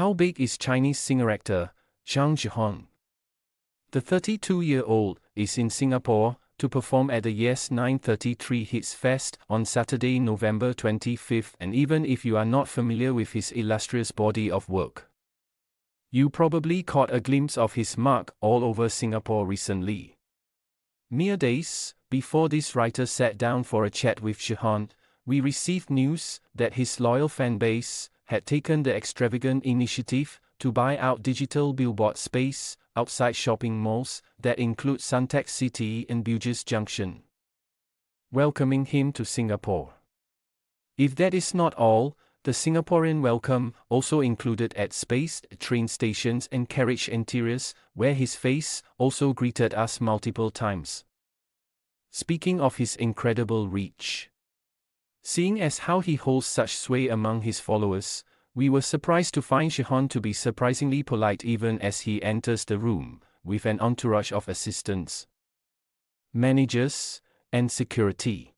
How big is Chinese singer-actor Zhang Zhehan? The 32-year-old is in Singapore to perform at the Yes 933 Hits Fest on Saturday, November 25, and even if you are not familiar with his illustrious body of work, you probably caught a glimpse of his mark all over Singapore recently. Mere days before this writer sat down for a chat with Zhehan, we received news that his loyal fan base had taken the extravagant initiative to buy out digital billboard space outside shopping malls that include Suntec City and Bugis Junction, welcoming him to Singapore. If that is not all, the Singaporean welcome also included at space, train stations, and carriage interiors, where his face also greeted us multiple times. Speaking of his incredible reach, seeing as how he holds such sway among his followers, we were surprised to find Zhehan to be surprisingly polite even as he enters the room, with an entourage of assistants, managers, and security.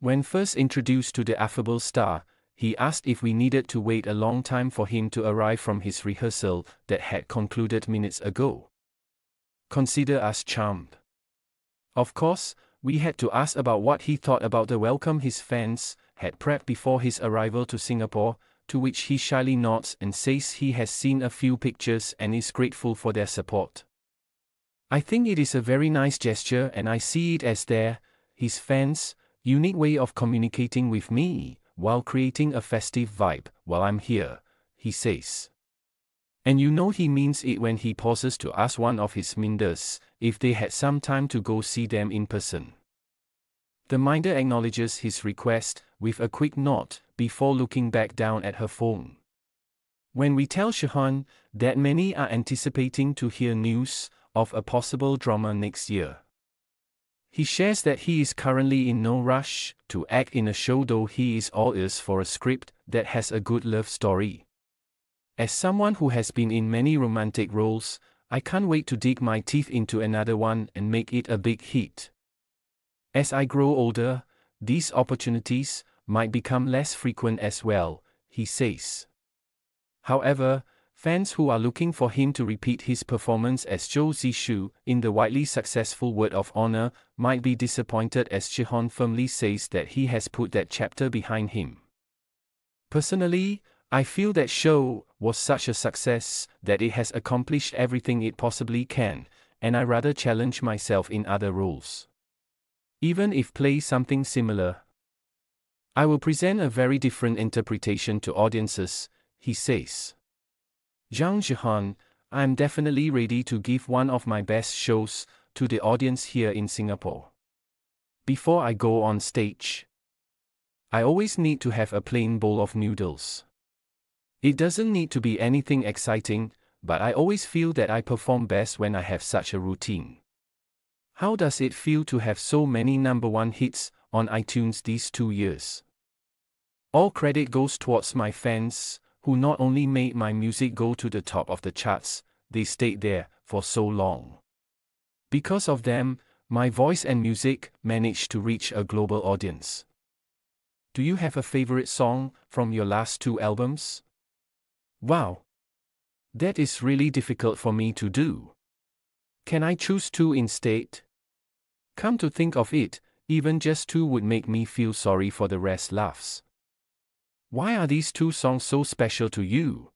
When first introduced to the affable star, he asked if we needed to wait a long time for him to arrive from his rehearsal that had concluded minutes ago. Consider us charmed. Of course, we had to ask about what he thought about the welcome his fans had prepped before his arrival to Singapore, to which he shyly nods and says he has seen a few pictures and is grateful for their support. I think it is a very nice gesture and I see it as their, his fans, unique way of communicating with me, while creating a festive vibe while I'm here, he says. And you know he means it when he pauses to ask one of his minders if they had some time to go see them in person. The minder acknowledges his request with a quick nod before looking back down at her phone. When we tell Zhehan that many are anticipating to hear news of a possible drama next year, he shares that he is currently in no rush to act in a show, though he is all ears for a script that has a good love story. As someone who has been in many romantic roles, I can't wait to dig my teeth into another one and make it a big hit. As I grow older, these opportunities might become less frequent as well, he says. However, Fans who are looking for him to repeat his performance as Zhou Zishu in the widely successful Word of Honor might be disappointed as Zhehan firmly says that he has put that chapter behind him. Personally, I feel that show was such a success that it has accomplished everything it possibly can, and I rather challenge myself in other roles. Even if play something similar, I will present a very different interpretation to audiences, he says. Zhang Zhehan, I am definitely ready to give one of my best shows to the audience here in Singapore. Before I go on stage, I always need to have a plain bowl of noodles. It doesn't need to be anything exciting, but I always feel that I perform best when I have such a routine. How does it feel to have so many number one hits on iTunes these two years? All credit goes towards my fans, who not only made my music go to the top of the charts, they stayed there for so long. Because of them, my voice and music managed to reach a global audience. Do you have a favorite song from your last two albums? Wow! That is really difficult for me to do. Can I choose two instead? Come to think of it, even just two would make me feel sorry for the rest laughs. Why are these two songs so special to you?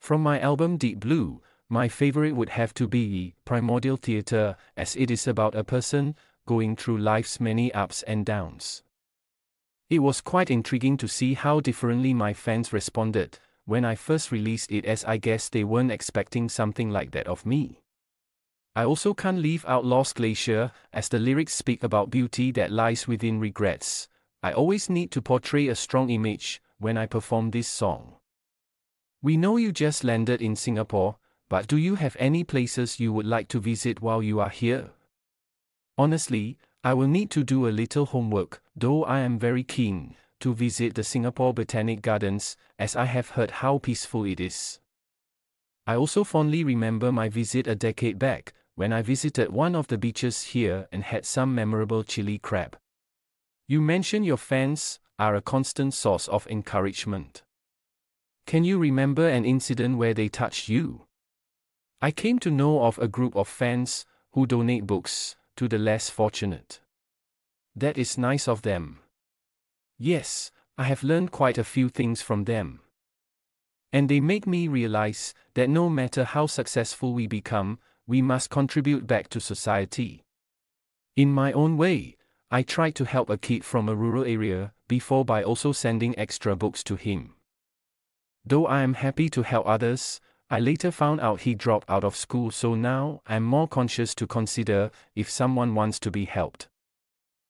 From my album Deep Blue, my favorite would have to be Primordial Theatre, as it is about a person going through life's many ups and downs. It was quite intriguing to see how differently my fans responded when I first released it, as I guess they weren't expecting something like that of me. I also can't leave out Lost Glacier, as the lyrics speak about beauty that lies within regrets, I always need to portray a strong image when I perform this song. We know you just landed in Singapore, but do you have any places you would like to visit while you are here? Honestly, I will need to do a little homework, though I am very keen to visit the Singapore Botanic Gardens, as I have heard how peaceful it is. I also fondly remember my visit a decade back, when I visited one of the beaches here and had some memorable chili crab. You mention your fans are a constant source of encouragement. Can you remember an incident where they touched you? I came to know of a group of fans who donate books to the less fortunate. That is nice of them. Yes, I have learned quite a few things from them. And they make me realize that no matter how successful we become, we must contribute back to society. In my own way, I tried to help a kid from a rural area before by also sending extra books to him. Though I am happy to help others, I later found out he dropped out of school so now I'm more conscious to consider if someone wants to be helped.